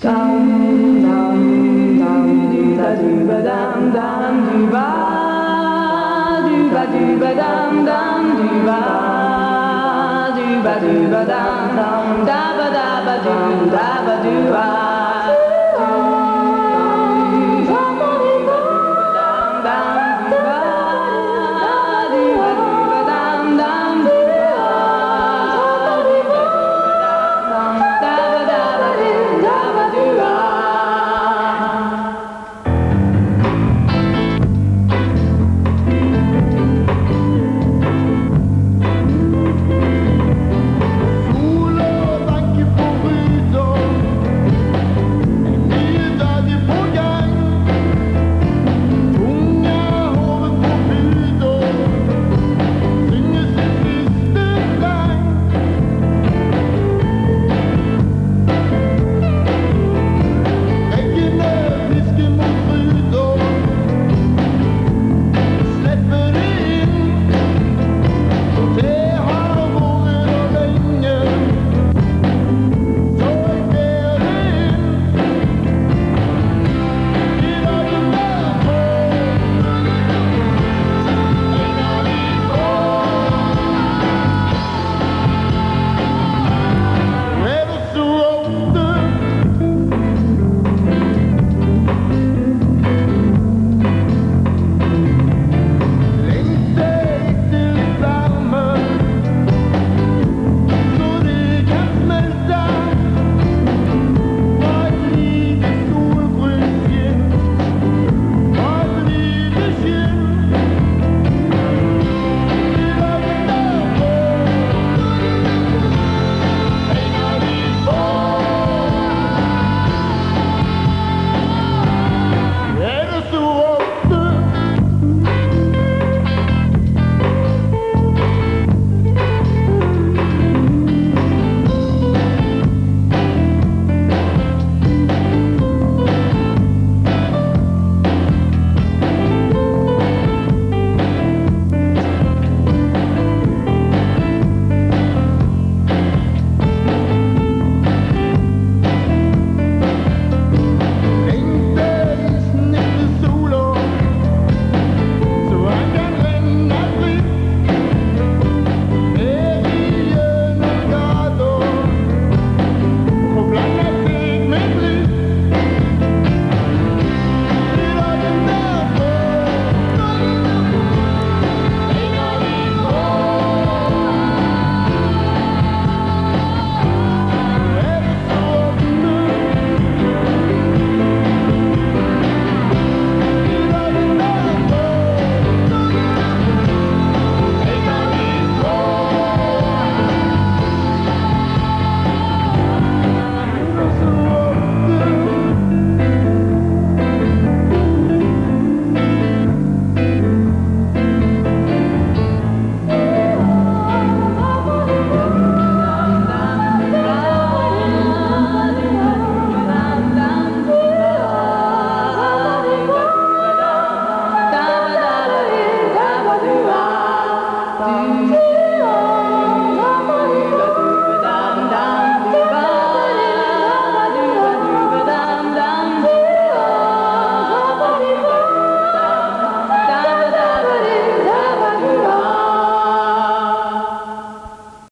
Dum dum dum do ba do ba dum dum do ba do ba do ba dum dum do ba do ba do ba dum dum da ba da ba do da ba do